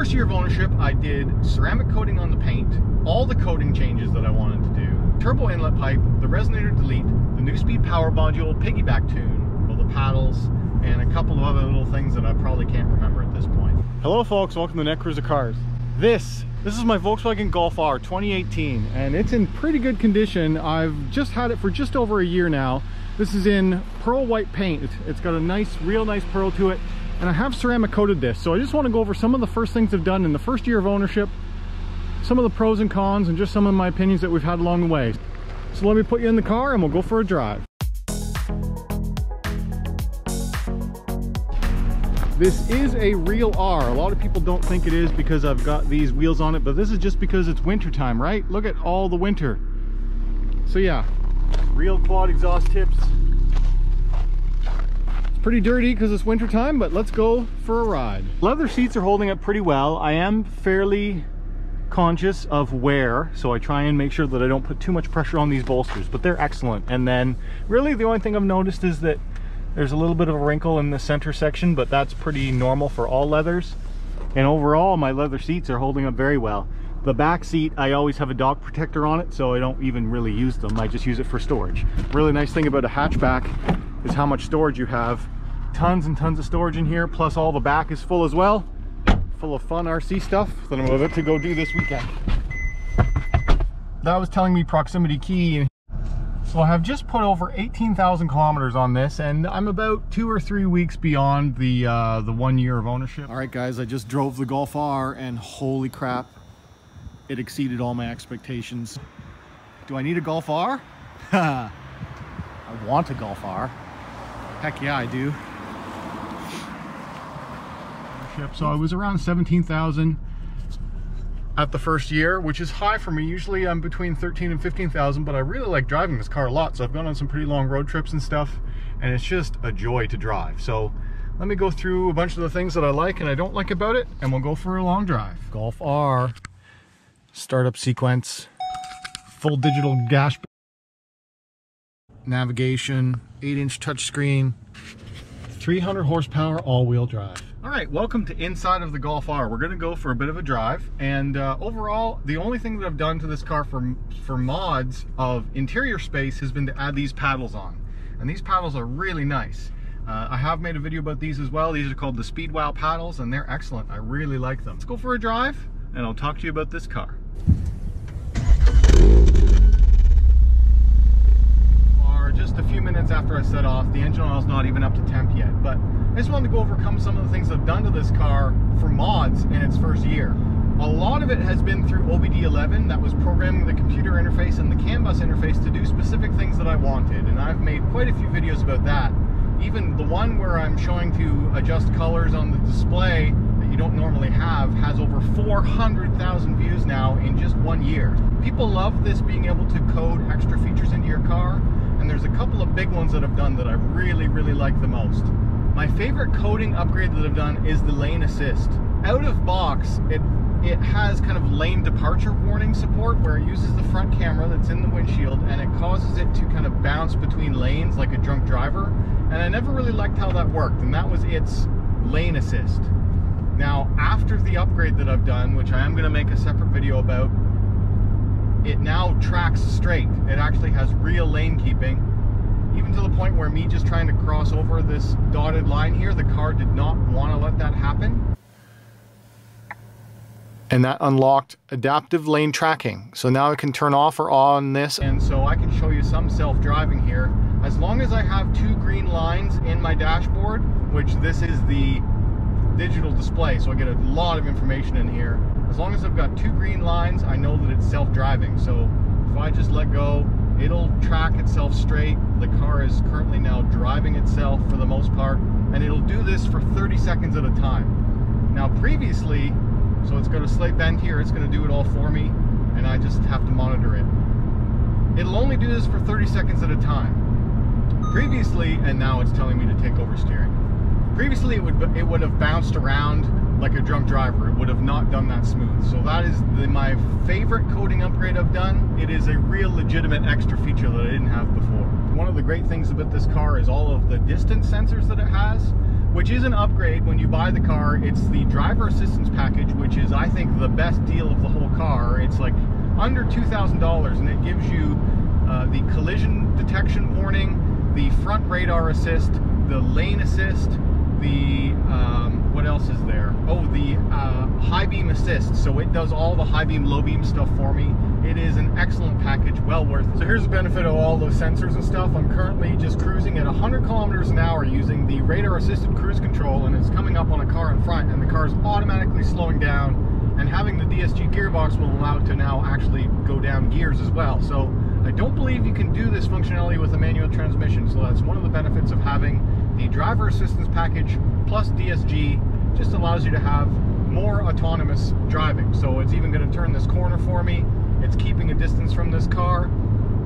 first year of ownership, I did ceramic coating on the paint, all the coating changes that I wanted to do, turbo inlet pipe, the resonator delete, the Neuspeed power module, piggyback tune, all the paddles, and a couple of other little things that I probably can't remember at this point. Hello folks, welcome to Netcruzer Cars. This, this is my Volkswagen Golf R 2018 and it's in pretty good condition. I've just had it for just over a year now. This is in pearl white paint. it's got a nice, real nice pearl to it and I have ceramic coated this. So I just want to go over some of the first things I've done in the first year of ownership, some of the pros and cons, and just some of my opinions that we've had along the way. So let me put you in the car and we'll go for a drive. This is a real R. A lot of people don't think it is because I've got these wheels on it, but this is just because it's winter time, right? Look at all the winter. So yeah, real quad exhaust tips, pretty dirty because it's winter time, but let's go for a ride. Leather seats are holding up pretty well. I am fairly conscious of wear, so I try and make sure that I don't put too much pressure on these bolsters, but they're excellent. And then really the only thing I've noticed is that there's a little bit of a wrinkle in the center section, but that's pretty normal for all leathers. And overall, my leather seats are holding up very well. The back seat, I always have a dog protector on it, so I don't even really use them. I just use it for storage. Really nice thing about a hatchback is how much storage you have. Tons and tons of storage in here, plus all the back is full as well. Full of fun RC stuff that I'm about to go do this weekend. That was telling me proximity key. So I have just put over 18,000 kilometers on this and I'm about two or three weeks beyond the uh, the one year of ownership. All right guys, I just drove the Golf R and holy crap, it exceeded all my expectations. Do I need a Golf R? I want a Golf R. Heck yeah, I do. So I was around 17,000 at the first year, which is high for me. Usually I'm between 13 and 15,000, but I really like driving this car a lot. So I've gone on some pretty long road trips and stuff, and it's just a joy to drive. So let me go through a bunch of the things that I like and I don't like about it, and we'll go for a long drive. Golf R, startup sequence, full digital dash, navigation, 8-inch touchscreen, 300 horsepower all-wheel drive. All right, welcome to inside of the Golf R. We're gonna go for a bit of a drive, and uh, overall, the only thing that I've done to this car for, for mods of interior space has been to add these paddles on. And these paddles are really nice. Uh, I have made a video about these as well. These are called the Speedwow paddles, and they're excellent. I really like them. Let's go for a drive, and I'll talk to you about this car. Just a few minutes after I set off. The engine oil's not even up to temp yet, but I just wanted to go overcome some of the things I've done to this car for mods in its first year. A lot of it has been through OBDeleven that was programming the computer interface and the CAN bus interface to do specific things that I wanted, and I've made quite a few videos about that. Even the one where I'm showing to adjust colors on the display that you don't normally have has over 400,000 views now in just one year. People love this being able to code extra features into your car, there's a couple of big ones that I've done that I really, really like the most. My favorite coding upgrade that I've done is the lane assist. Out of box, it it has kind of lane departure warning support where it uses the front camera that's in the windshield and it causes it to kind of bounce between lanes like a drunk driver. And I never really liked how that worked, and that was its lane assist. Now, after the upgrade that I've done, which I am going to make a separate video about, it now tracks straight. It actually has real lane keeping. Even to the point where me just trying to cross over this dotted line here, the car did not want to let that happen. And that unlocked adaptive lane tracking. So now I can turn off or on this. And so I can show you some self-driving here. As long as I have two green lines in my dashboard, which this is the digital display, so I get a lot of information in here. As long as I've got two green lines, I know that it's self-driving. So if I just let go, it'll track itself straight. The car is currently now driving itself for the most part, and it'll do this for 30 seconds at a time. Now previously, so it's got a slight bend here, it's gonna do it all for me, and I just have to monitor it. It'll only do this for 30 seconds at a time. Previously, and now it's telling me to take. Previously, it would it would have bounced around like a drunk driver. It would have not done that smooth. So that is the, my favorite coding upgrade I've done. It is a real legitimate extra feature that I didn't have before. One of the great things about this car is all of the distance sensors that it has, which is an upgrade when you buy the car. It's the driver assistance package, which is I think the best deal of the whole car. It's like under $2,000 and it gives you uh, the collision detection warning, the front radar assist, the lane assist, the um, what else is there? Oh, the uh, high beam assist. So it does all the high beam, low beam stuff for me. It is an excellent package, well worth it. So here's the benefit of all those sensors and stuff. I'm currently just cruising at 100 kilometers an hour using the radar assisted cruise control and it's coming up on a car in front and the car is automatically slowing down and having the DSG gearbox will allow it to now actually go down gears as well. So I don't believe you can do this functionality with a manual transmission. So that's one of the benefits of having the driver assistance package plus DSG just allows you to have more autonomous driving. So it's even going to turn this corner for me. It's keeping a distance from this car.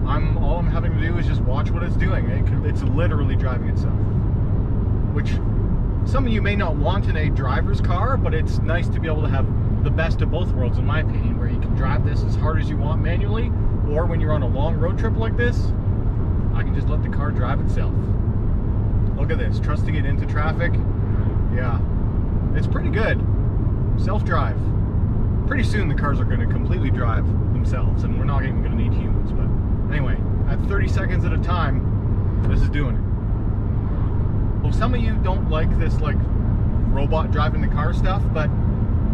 I'm all I'm having to do is just watch what it's doing. It, it's literally driving itself, which some of you may not want in a driver's car, but it's nice to be able to have the best of both worlds, in my opinion, where you can drive this as hard as you want manually, or when you're on a long road trip like this, I can just let the car drive itself. Look at this, trusting it into traffic. Yeah, it's pretty good. Self-drive. Pretty soon the cars are going to completely drive themselves, and we're not even going to need humans. But anyway, at 30 seconds at a time, this is doing it. Well, some of you don't like this like robot driving the car stuff, but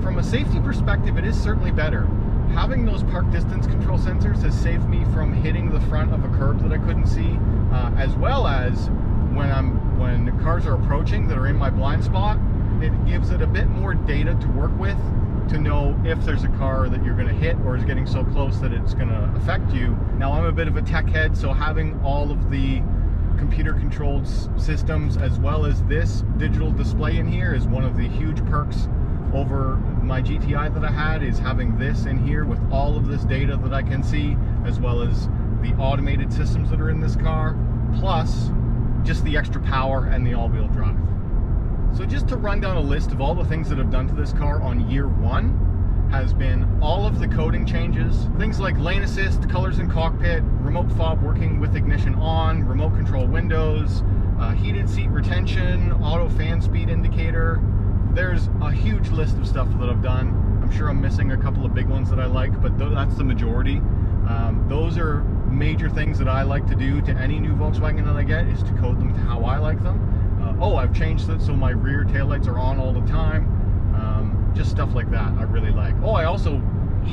from a safety perspective, it is certainly better. Having those park distance control sensors has saved me from hitting the front of a curb that I couldn't see, uh, as well as when I'm when cars are approaching that are in my blind spot, it gives it a bit more data to work with to know if there's a car that you're going to hit or is getting so close that it's going to affect you. Now I'm a bit of a tech head, so having all of the computer controlled systems as well as this digital display in here is one of the huge perks over my GTI that I had is having this in here with all of this data that I can see, as well as the automated systems that are in this car, plus just the extra power and the all-wheel drive. So just to run down a list of all the things that I've done to this car on year one, has been all of the coding changes, things like lane assist, colors in cockpit, remote fob working with ignition on, remote control windows, uh, heated seat retention, auto fan speed indicator, there's a huge list of stuff that I've done. I'm sure I'm missing a couple of big ones that I like, but th that's the majority. Um, those are major things that I like to do to any new Volkswagen that I get is to code them to how I like them. Uh, oh, I've changed it so my rear taillights are on all the time. Um, just stuff like that I really like. Oh, I also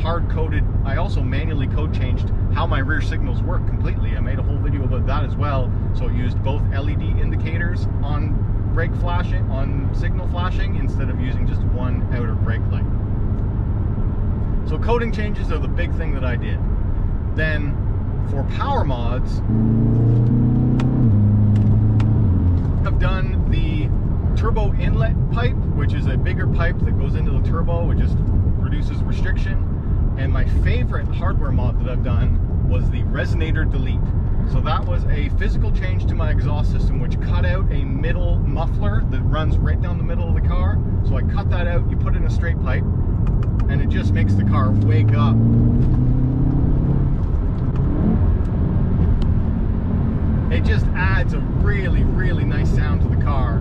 hard coded, I also manually code changed how my rear signals work completely. I made a whole video about that as well. So it used both LED indicators on brake flashing, on signal flashing, instead of using just one outer brake light. So coding changes are the big thing that I did. Then for power mods, I've done the turbo inlet pipe, which is a bigger pipe that goes into the turbo, it just reduces restriction. And my favorite hardware mod that I've done was the resonator delete. So that was a physical change to my exhaust system, which cut out a middle muffler that runs right down the middle of the car. So I cut that out, you put in a straight pipe, and it just makes the car wake up. It just adds a really, really nice sound to the car.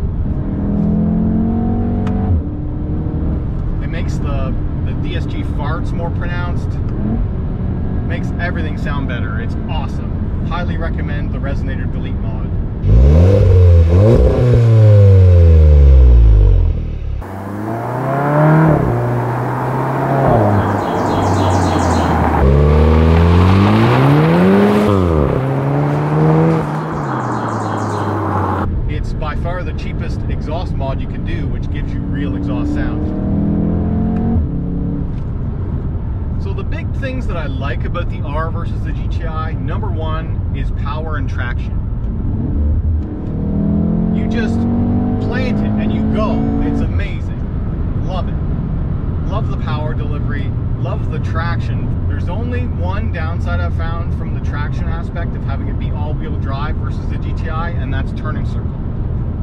It makes the, the DSG farts more pronounced. Makes everything sound better. It's awesome highly recommend the Resonator Delete mod. It's by far the cheapest exhaust mod you can do, which gives you real exhaust sound. big things that I like about the R versus the GTI, number one is power and traction. You just plant it and you go. It's amazing. Love it. Love the power delivery. Love the traction. There's only one downside I've found from the traction aspect of having it be all-wheel drive versus the GTI, and that's turning circle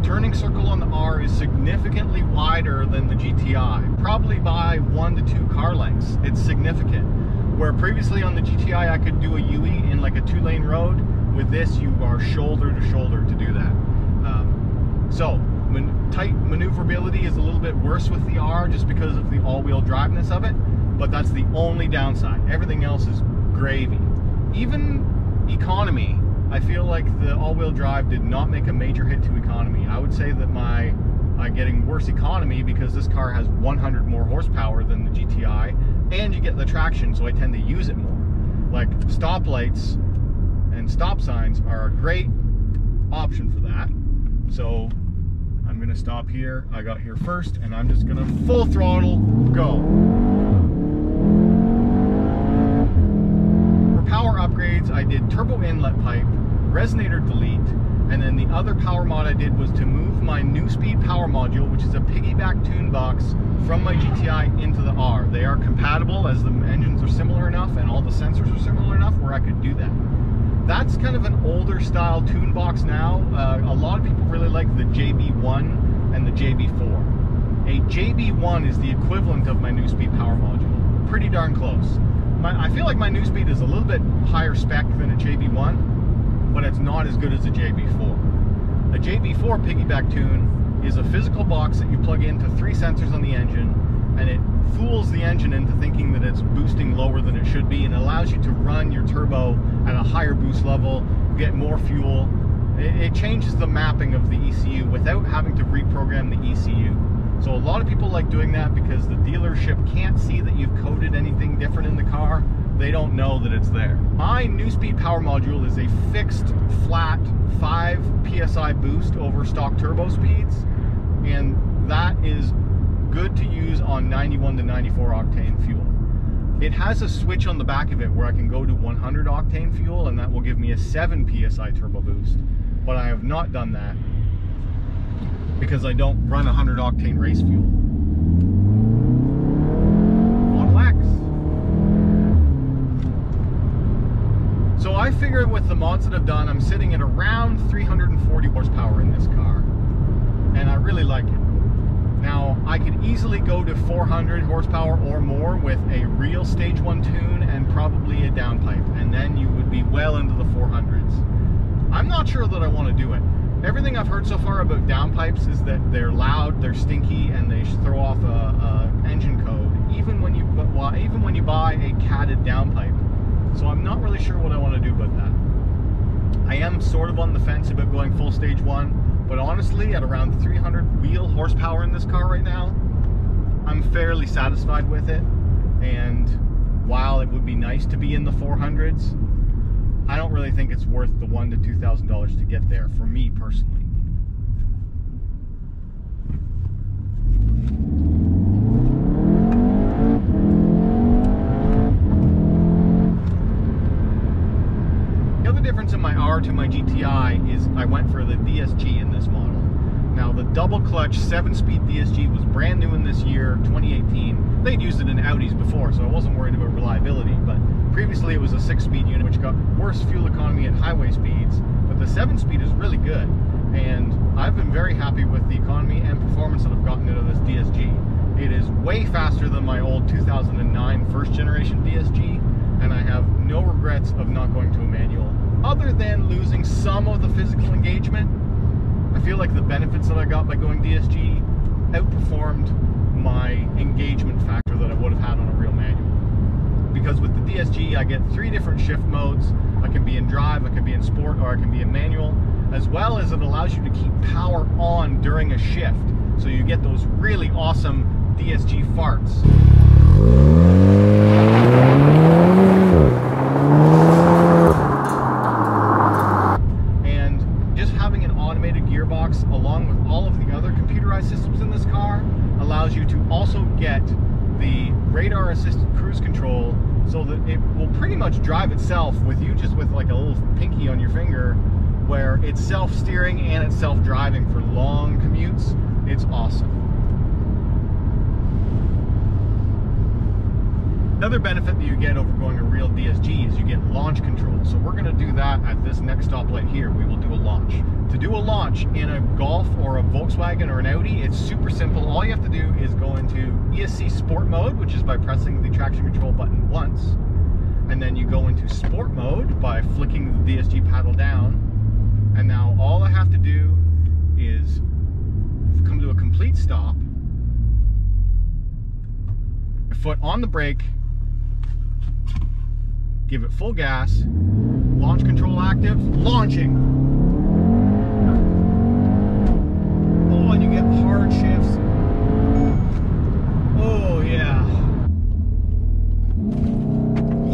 turning circle on the R is significantly wider than the GTI, probably by one to two car lengths. It's significant. Where previously on the GTI I could do a UE in like a two lane road, with this you are shoulder to shoulder to do that. Um, so tight maneuverability is a little bit worse with the R just because of the all-wheel driveness of it, but that's the only downside. Everything else is gravy. Even economy, I feel like the all-wheel drive did not make a major hit to economy. I would say that my uh, getting worse economy because this car has 100 more horsepower than the GTI, and you get the traction, so I tend to use it more. Like stoplights and stop signs are a great option for that. So I'm gonna stop here. I got here first, and I'm just gonna full throttle go. For power upgrades, I did turbo inlet pipe, resonator delete, and then the other power mod I did was to move my Neuspeed power module, which is a piggyback tune box, from my GTI into the R. They are compatible as the engines are similar enough and all the sensors are similar enough where I could do that. That's kind of an older style tune box now. Uh, a lot of people really like the JB1 and the JB4. A JB1 is the equivalent of my Neuspeed power module. Pretty darn close. My, I feel like my new speed is a little bit higher spec than a JB1 but it's not as good as a JB4. A JB4 piggyback tune is a physical box that you plug into three sensors on the engine and it fools the engine into thinking that it's boosting lower than it should be and allows you to run your turbo at a higher boost level, get more fuel. It, changes the mapping of the ECU without having to reprogram the ECU. So a lot of people like doing that because the dealership can't see that you've coded anything different in the car they don't know that it's there. My Neuspeed power module is a fixed, flat 5 psi boost over stock turbo speeds, and that is good to use on 91 to 94 octane fuel. It has a switch on the back of it where I can go to 100 octane fuel, and that will give me a 7 psi turbo boost. But I have not done that because I don't run 100 octane race fuel. Figure with the mods that I've done, I'm sitting at around 340 horsepower in this car. And I really like it. Now, I could easily go to 400 horsepower or more with a real stage one tune and probably a downpipe. And then you would be well into the 400s. I'm not sure that I want to do it. Everything I've heard so far about downpipes is that they're loud, they're stinky, and they throw off a, a engine code. Even when you, even when you buy a catted downpipe, so I'm not really sure what I want to do about that. I am sort of on the fence about going full stage one, but honestly, at around 300 wheel horsepower in this car right now, I'm fairly satisfied with it. And while it would be nice to be in the 400s, I don't really think it's worth the one to two thousand dollars to get there for me personally. difference in my R to my GTI is I went for the DSG in this model. Now the double clutch 7-speed DSG was brand new in this year, 2018. They'd used it in Audis before, so I wasn't worried about reliability, but previously it was a 6-speed unit which got worse fuel economy at highway speeds, but the 7-speed is really good. And I've been very happy with the economy and performance that I've gotten out of this DSG. It is way faster than my old 2009 first generation DSG, and I have no regrets of not going to a manual other than losing some of the physical engagement, I feel like the benefits that I got by going DSG outperformed my engagement factor that I would have had on a real manual. Because with the DSG, I get three different shift modes. I can be in drive, I can be in sport, or I can be in manual, as well as it allows you to keep power on during a shift. So you get those really awesome DSG farts. drive itself with you just with like a little pinky on your finger where it's self-steering and it's self-driving for long commutes. It's awesome. Another benefit that you get over going a real DSG is you get launch control. So we're going to do that at this next stoplight here. We will do a launch. To do a launch in a Golf or a Volkswagen or an Audi, it's super simple. All you have to do is go into ESC Sport mode, which is by pressing the traction control button once and then you go into sport mode by flicking the DSG paddle down and now all I have to do is come to a complete stop. Foot on the brake. Give it full gas. Launch control active. Launching. Oh, and you get hard shifts. Oh, yeah.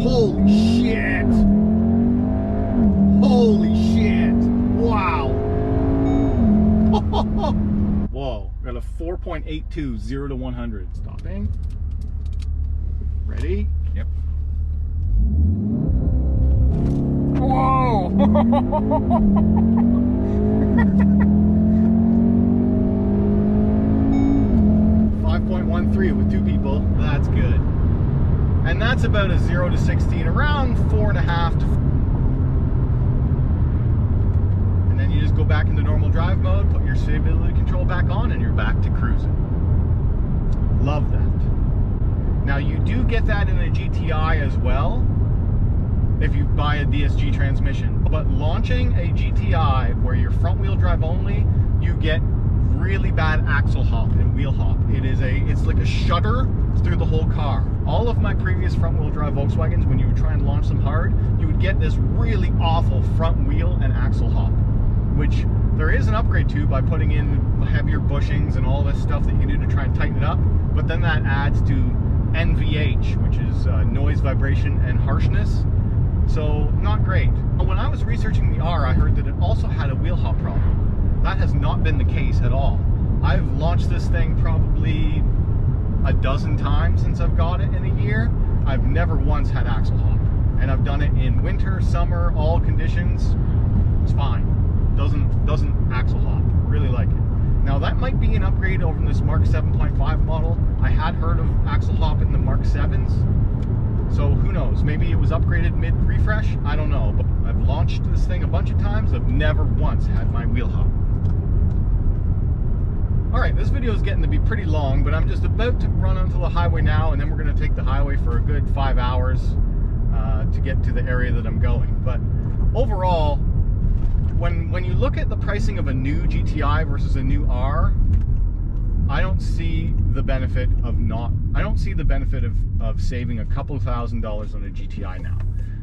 Holy shit. Holy shit. Wow. Whoa. Got a 4.82, 0 to 100. Stopping. Ready? Yep. Five point one three with two people. That's good. And that's about a zero to sixteen, around four and a half to. And then you just go back into normal drive mode, put your stability control back on, and you're back to cruising. Love that. Now you do get that in a GTI as well if you buy a DSG transmission. But launching a GTI where you're front wheel drive only, you get really bad axle hop and wheel hop. It is a it's like a shudder through the whole car. All of my previous front wheel drive Volkswagens when you would try and launch them hard, you would get this really awful front wheel and axle hop, which there is an upgrade to by putting in heavier bushings and all this stuff that you do to try and tighten it up, but then that adds to NVH, which is uh, noise, vibration, and harshness. So not great. When I was researching the R, I heard that it also had a wheel hop problem. That has not been the case at all. I've launched this thing probably a dozen times since I've got it in a year. I've never once had axle hop. And I've done it in winter, summer, all conditions. It's fine. Doesn't doesn't axle hop. Really like it. Now that might be an upgrade over this Mark 7.5 model. I had heard of axle hop in the Mark 7s. So who knows? Maybe it was upgraded mid refresh. I don't know. But I've launched this thing a bunch of times. I've never once had my wheel hop. All right, this video is getting to be pretty long, but I'm just about to run onto the highway now, and then we're going to take the highway for a good five hours uh, to get to the area that I'm going. But overall, when when you look at the pricing of a new GTI versus a new R, I don't see the benefit of not. I don't see the benefit of of saving a couple thousand dollars on a GTI now.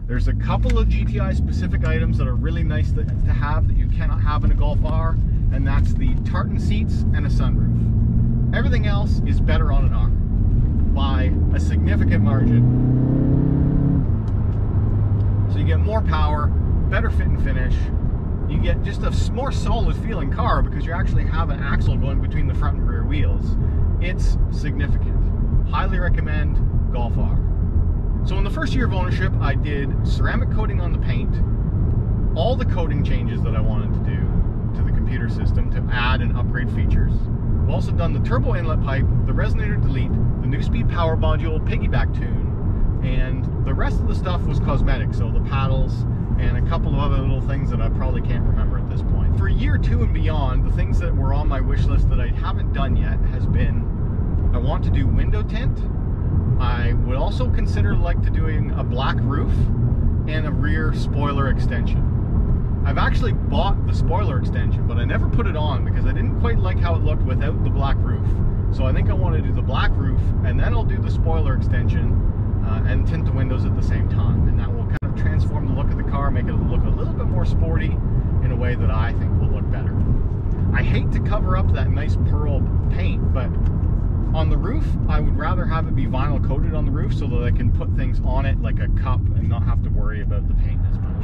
There's a couple of GTI specific items that are really nice to, to have that you cannot have in a Golf R, and that's the tartan seats and a sunroof. Everything else is better on an R by a significant margin. So you get more power, better fit and finish. You get just a more solid feeling car because you actually have an axle going between the front and rear wheels. It's significant. Highly recommend Golf R. So in the first year of ownership, I did ceramic coating on the paint, all the coating changes that I wanted to do to the computer system to add and upgrade features. I've also done the turbo inlet pipe, the resonator delete, the Neuspeed power module, piggyback tune, and the rest of the stuff was cosmetic, so the paddles and a couple of other little things that I probably can't remember at this point. For year two and beyond, the things that were on my wish list that I haven't done yet has been I want to do window tint, I would also consider like to doing a black roof and a rear spoiler extension. I've actually bought the spoiler extension, but I never put it on because I didn't quite like how it looked without the black roof. So I think I want to do the black roof and then I'll do the spoiler extension uh, and tint the windows at the same time. And that will kind of transform the look of the car, make it look a little bit more sporty in a way that I think will look better. I hate to cover up that nice pearl paint, but on the roof, I would rather have it be vinyl coated on the roof so that I can put things on it like a cup and not have to worry about the paint as much.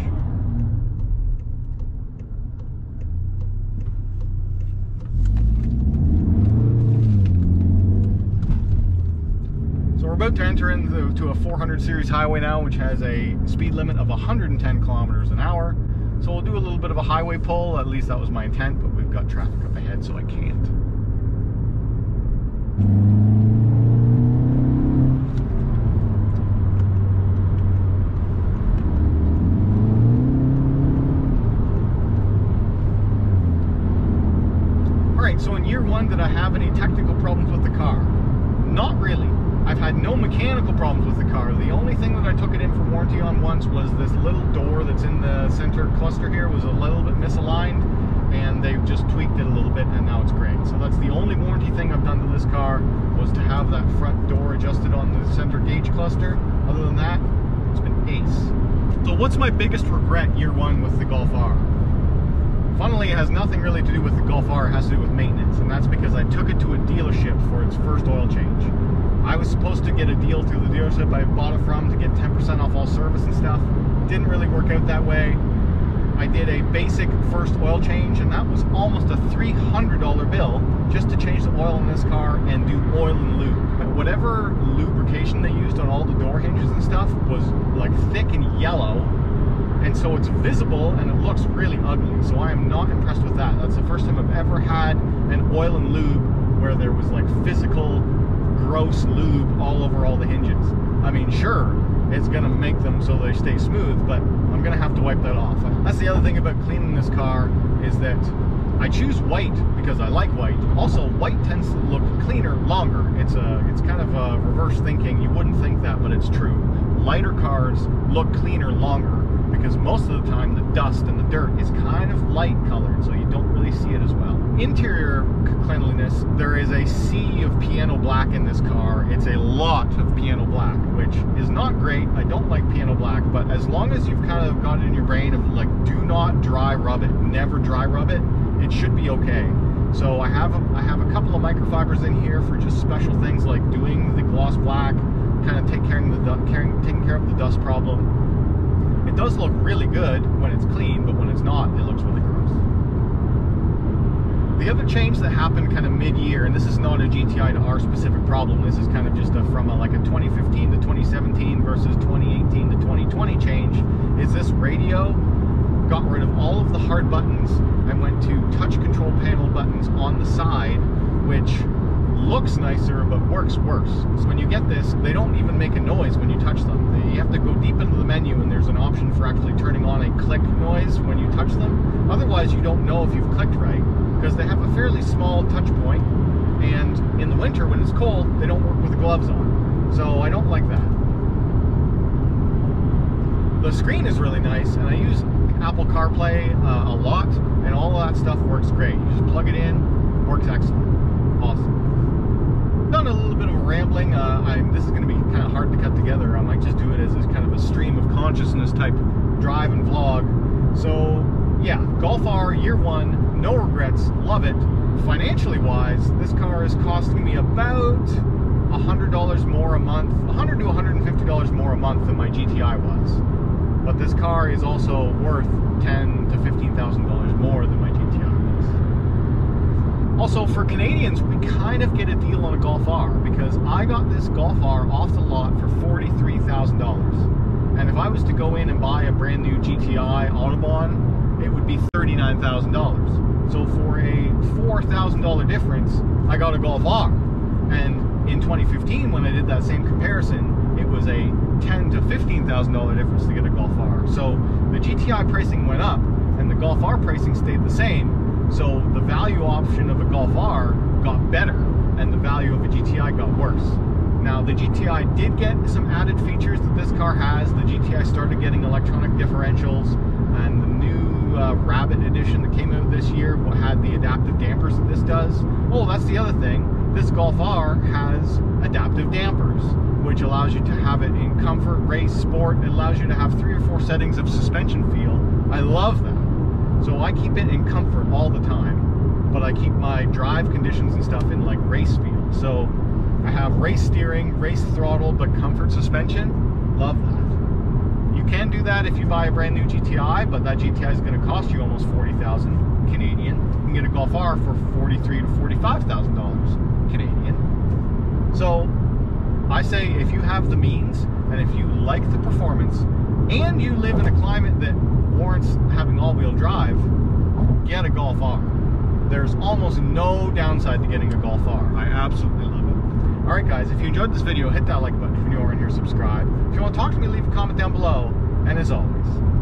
So we're about to enter into a 400 series highway now, which has a speed limit of 110 kilometers an hour. So we'll do a little bit of a highway pull, at least that was my intent, but we've got traffic up ahead, so I can't. Alright, so in year one, did I have any technical problems with the car? Not really. I've had no mechanical problems with the car. The only thing that I took it in for warranty on once was this little door that's in the center cluster here was a little bit misaligned and they've just tweaked it a little bit and now it's great. So that's the only warranty thing I've done to this car was to have that front door adjusted on the center gauge cluster. Other than that, it's been ace. So what's my biggest regret year one with the Golf R? Funnily, it has nothing really to do with the Golf R, it has to do with maintenance, and that's because I took it to a dealership for its first oil change. I was supposed to get a deal through the dealership I bought it from to get 10% off all service and stuff. Didn't really work out that way. I did a basic first oil change, and that was almost a $300 bill just to change the oil in this car and do oil and lube. Whatever lubrication they used on all the door hinges and stuff was like thick and yellow, and so it's visible and it looks really ugly. So I am not impressed with that. That's the first time I've ever had an oil and lube where there was like physical gross lube all over all the hinges. I mean, sure, it's gonna make them so they stay smooth, but Gonna have to wipe that off. That's the other thing about cleaning this car is that I choose white because I like white. Also, white tends to look cleaner longer. It's a, it's kind of a reverse thinking. You wouldn't think that, but it's true. Lighter cars look cleaner longer because most of the time the dust and the dirt is kind of light colored, so you don't really see it as well. Interior cleanliness, there is a sea of piano black in this car. It's a lot of piano black, which is not great. I don't like piano black, but as long as you've kind of got it in your brain of like, do not dry rub it, never dry rub it, it should be okay. So I have a, I have a couple of microfibers in here for just special things like doing the gloss black, kind of take care of the caring, taking care of the dust problem it does look really good when it's clean, but when it's not, it looks really gross. The other change that happened kind of mid-year, and this is not a GTI to R specific problem, this is kind of just a, from a, like a 2015 to 2017 versus 2018 to 2020 change, is this radio got rid of all of the hard buttons and went to touch control panel buttons on the side, which looks nicer but works worse. So when you get this, they don't even make a noise when you touch them. They, you have to go deep into the menu and there's an option for actually turning on a click noise when you touch them. Otherwise, you don't know if you've clicked right because they have a fairly small touch point and in the winter when it's cold, they don't work with the gloves on. So I don't like that. The screen is really nice and I use Apple CarPlay uh, a lot and all that stuff works great. You just plug it in, works excellent. Awesome done a little bit of rambling. Uh, this is going to be kind of hard to cut together. I might just do it as, as kind of a stream of consciousness type drive and vlog. So, yeah, Golf R year one, no regrets, love it. Financially wise, this car is costing me about $100 more a month, 100 to $150 more a month than my GTI was. But this car is also worth ten to $15,000 more than also, for Canadians, we kind of get a deal on a Golf R because I got this Golf R off the lot for $43,000. And if I was to go in and buy a brand new GTI Autobahn, it would be $39,000. So for a $4,000 difference, I got a Golf R. And in 2015, when I did that same comparison, it was a ten to $15,000 difference to get a Golf R. So the GTI pricing went up and the Golf R pricing stayed the same, so the value option of a Golf R got better and the value of a GTI got worse. Now the GTI did get some added features that this car has. The GTI started getting electronic differentials and the new uh, Rabbit edition that came out this year had the adaptive dampers that this does. Oh, that's the other thing. This Golf R has adaptive dampers, which allows you to have it in comfort, race, sport. It allows you to have three or four settings of suspension feel. I love that. So I keep it in comfort all the time, but I keep my drive conditions and stuff in like race feel. So I have race steering, race throttle, but comfort suspension. Love that. You can do that if you buy a brand new GTI, but that GTI is going to cost you almost 40,000 Canadian. You can get a Golf R for 43 to 45,000 dollars Canadian. So I say if you have the means and if you like the performance and you live in a climate that warrants having all-wheel drive, get a Golf R. There's almost no downside to getting a Golf R. I absolutely love it. Alright guys, if you enjoyed this video, hit that like button. If you're new around here, subscribe. If you want to talk to me, leave a comment down below. And as always, thanks for watching.